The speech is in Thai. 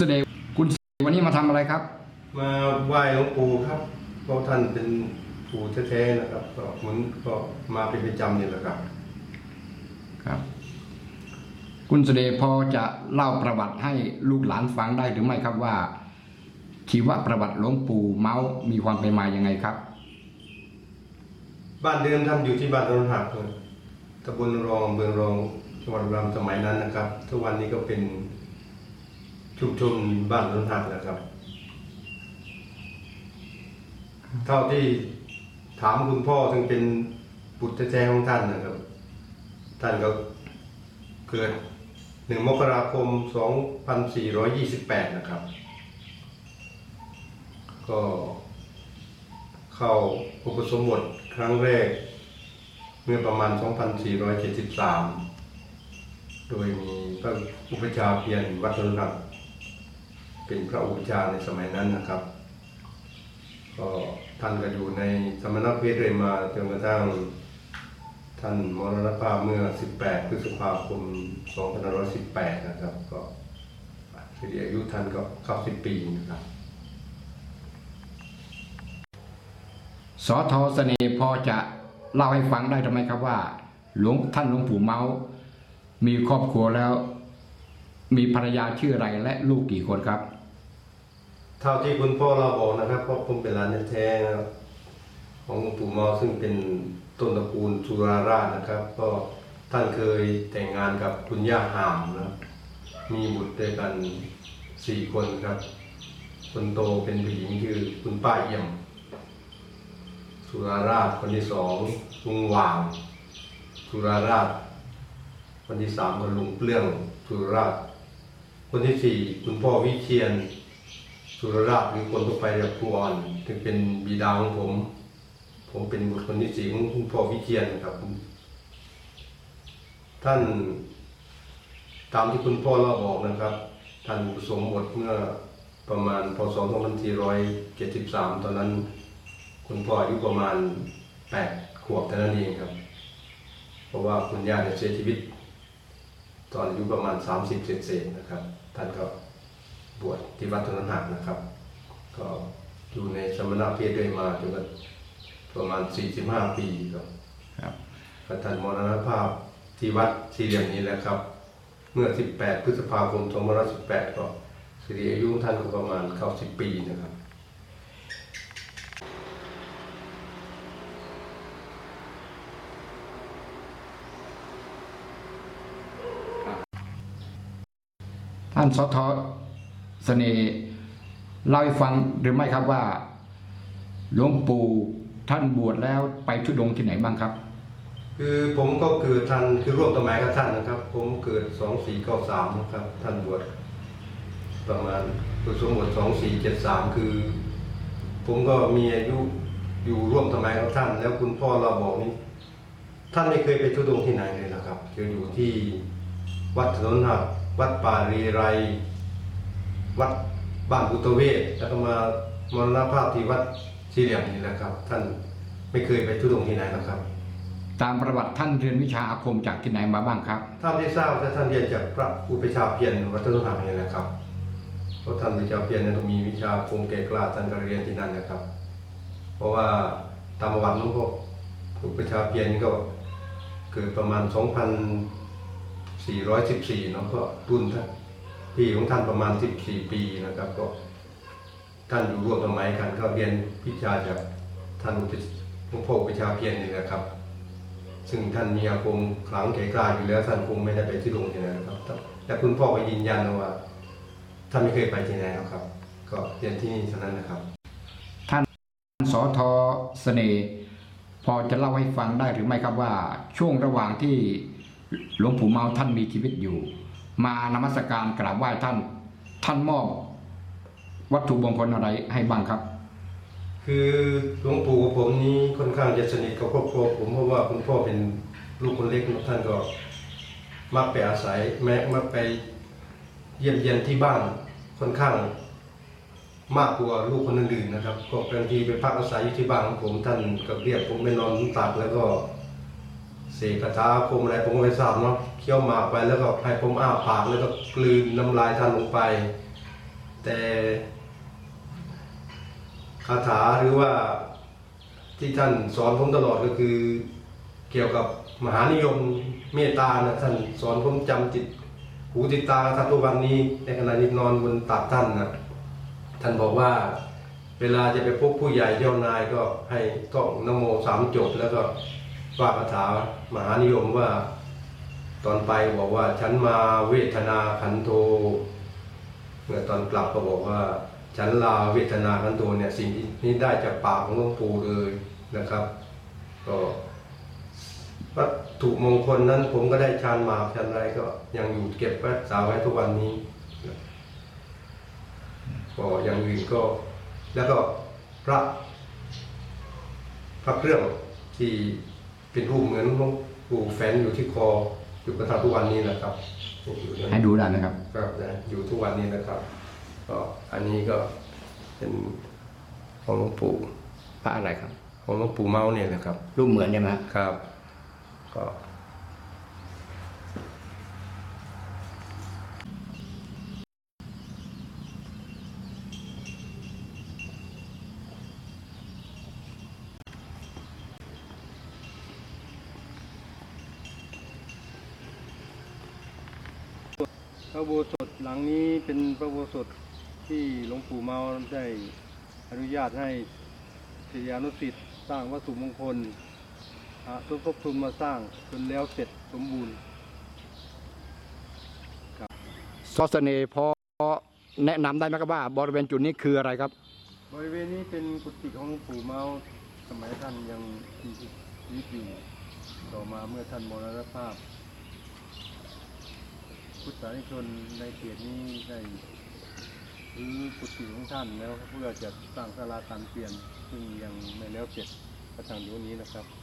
แสดงคุณวันนี้มาทำอะไรครับ มาไหว้หลวงปู่ครับเพราะท่านเป็นปู่แท้ๆนะครับ ก็เหมือนก็มาเป็นประจำนี่แหละครับ ครับ คุณเสดพอจะเล่าประวัติให้ลูกหลานฟังได้หรือไม่ครับว่า ชีวประวัติหลวงปู่เมาส์มีความเป็นมายังไงครับ บ้านเดิมท่านอยู่ที่บ้านรนหักเลยตำบลรองเมืองรองจังหวัดบุรีรัมย์สมัยนั้นนะครับ ทุกวันนี้ก็เป็น ชุมชนบ้านรนหักนะครับ เท่าที่ถามคุณพ่อซึ่งเป็นบุตรแท้ๆของท่านนะครับ ท่านก็เกิดหนึ่งมกราคม 2428 นะครับ ก็เข้าอุปสมบทครั้งแรก เมื่อประมาณ 2473 โดยมีพระอุปชฌาย์เพียรวัดนนทัก เป็นพระอุปชาในสมัยนั้นนะครับ ก็ท่านก็อยู่ในสมณเพศเรื่อยมาจนกระทั่งท่านมรณภาพเมื่อ 18 พฤษภาคม 2518 นะครับ ก็สิริอายุท่านก็เข้า10 ปีนะครับสอทอเสน่ห์พอจะเล่าให้ฟังได้ทำไมครับว่า หลวงท่านหลวงปู่เมาส์มีครอบครัวแล้ว มีภรรยาชื่ออะไรและลูกกี่คนครับ เท่าที่คุณพ่อเราบอกนะครับพราะผมเป็นหลานแท้ๆนะครับของหลวงปู่เมาซึ่งเป็นต้นตระกูลสุราราชนะครับ ก็ท่านเคยแต่งงานกับคุณย่าหามนะครับมีบุตรด้วยกันสี่คนครับ คนโตเป็นผู้หญิงคือคุณป้าเอี่ยม สุราราชคนที่สองลุงหว่าง สุราราช คนที่สามคนลุงเปลื้องสุราราช คนที่สี่คุณพ่อวิเชียน สุรราชหรือคนทั่วไปเรียกครูอ่อนถึงเป็นบิดาของผม ผมเป็นบุตรคนที่สี่ของคุณพ่อวิเชียนครับ ท่านตามที่คุณพ่อเราบอกนะครับ ท่านสมบทเมื่อประมาณพศ 2473 ตอนนั้น คุณพ่ออายุประมาณ 8 ขวบเท่านั้นเองครับ เพราะว่าคุณย่าเนี่ยเสียชีวิต ตอนอายุประมาณ 30 เศษๆนะครับ ท่านก็บ ที่วัดตุนหักนะครับ ก็อยู่ในสมณเพศเรื่อยมาจนกระประมาณ 45 ปีครับครับก็ท่านมรณภาพที่วัดสี่เหลี่ยมนี้แหละครับ เมื่อ 18 พฤษภาคม2518 ก็สิริอายุท่านก็ประมาณ 90 ปีนะครับท่านสอทอ เสน่ห์เล่าให้ฟังหรือไม่ครับว่าหลวงปู่ท่านบวชแล้วไปทุดงที่ไหนบ้างครับ คือผมก็เกิดทันคือร่วมสมัยกับท่านนะครับ ผมเกิด2493นะครับ ท่านบวชประมาณอุปสมบท2473คือ ผมก็มีอายุอยู่ร่วมสมัยกับท่าน แล้วคุณพ่อเราบอกนี่ท่านไม่เคยไปทุดงที่ไหนเลยนะครับจะอยู่ที่วัดถนนหักวัดป่ารีไร วัดบ้านพุทธเวศแล้วก็มามรณภาพที่วัดสี่เหลี่ยมนี่แหละครับ ท่านไม่เคยไปทุดงค์ที่ไหนนะครับ ตามประวัติท่านเรียนวิชาอาคมจากที่ไหนมาบ้างครับ ท่านที่ทราบว่าท่านเรียนจากพระอุปชฌาย์เพียรวัดตุนหักนี่แหละครับเพราะท่านอุปชฌาย์เพียรนั้นมีวิชาคงแก่กล้าท่านก็เรียนที่นั่นนะครับ เพราะว่าตามประวัตินั้นก็อุปชฌาย์เพียรนี่ก็เกิดประมาณ 2,414เนาะก็รุ่นท่าน พี่ของท่านประมาณ 14 ปีนะครับ ก็ท่านอยู่ร่วมสมัยกันก็เรียนวิชาจากท่านหลวงพ่ออุปชาเพียรนี่แหละครับ ซึ่งท่านมีอาคมขลังแก่กล้าอยู่แล้วท่านคงไม่ได้ไปที่โรงที่ไหนนะครับ แต่คุณพ่อก็ยืนยันว่าท่านไม่เคยไปที่ไหนหรอกครับ ก็เรียนที่นี่เท่านั้นนะครับ ท่านสอทอเสน่ห์พอจะเล่าให้ฟังได้หรือไม่ครับว่าช่วงระหว่างที่หลวงปู่เมาท่านมีชีวิตอยู่ มานมัสการกราบไหว้ท่าน ท่านมอบวัตถุมงคลอะไรให้บ้างครับ คือหลวงปู่กับผมนี้ค่อนข้างจะสนิทกับครอบครัวผมเพราะว่าคุณพ่อเป็นลูกคนเล็กนะท่านก็มักไปอาศัยแม้มักไปเยี่ยมเยียนที่บ้านค่อนข้างมากกว่าลูกคนอื่นๆนะครับ ก็บางทีไปพักอาศัยอยู่ที่บ้านของผมท่านก็เรียกผมไปนอนตักแล้วก็ เสกคาถาคมอะไรผมก็ไม่ทราบเนาะเคี้ยวหมากไปแล้วก็ให้ผมอ้าปากแล้วก็กลืนน้ำลายท่านลงไป แต่คาถาหรือว่าที่ท่านสอนผมตลอดก็คือ เกี่ยวกับมหานิยมเมตตานะท่านสอนผมจำจิตหูติดตาท่านทุกวันนี้ในขณะที่นอนบนตักท่านนะท่านบอกว่าเวลาจะไปพบผู้ใหญ่เจ้านายก็ให้ท่องนโมสามจบแล้วก็ ว่าคาถามหานิยมว่า ตอนไปบอกว่าฉันมาเวทนาขันโทเมื่อตอนกลับก็บอกว่า ฉันลาเวทนาขันโทเนี่ยสิ่งที่นี้ได้จากปากของหลวงปู่เลยนะครับ ก็วัตถุมงคลนั้นผมก็ได้ชานมากชานอะไรก็ยังอยู่เก็บรักษาไว้ทุกวันนี้ก็อย่างอื่นก็ แล้วก็พระพระเครื่องที่ เป็นรูปเหมือนหลวงปู่แฝนอยู่ที่คออยู่กระทำทุกวันนี้นะครับอยู่ในให้ดูได้นะครับ ครับนะอยู่ทุกวันนี้นะครับก็อันนี้ก็เป็นของหลวงปู่พระอะไรครับ ของหลวงปู่เมาเนี่ยนะครับรูปเหมือนใช่ไหมฮะครับ ก็ พระอุโบสถหลังนี้เป็นพระอุโบสถที่หลวงปู่เมาได้อนุญาตให้ศิษยานุศิษย์สร้างวัตถุมงคลอาทุบทุนมาสร้างจนแล้วเสร็จสมบูรณ์ซอสเสน่ห์พอแนะนำได้ไหมครับว่า บริเวณจุดนี้คืออะไรครับ บริเวณนี้เป็นกุฏิของหลวงปู่เมาสมัยท่านยังมีชีวิตอยู่ต่อมาเมื่อท่านมรณภาพ พุทธศาสนิกชนในเขตนี้ได้รื้อกุฏิของท่านแล้วเพื่อจะสร้างศาลาการเปลี่ยนซึ่งยังไม่แล้วเสร็จกระทั่งเดี๋ยวนี้นะครับ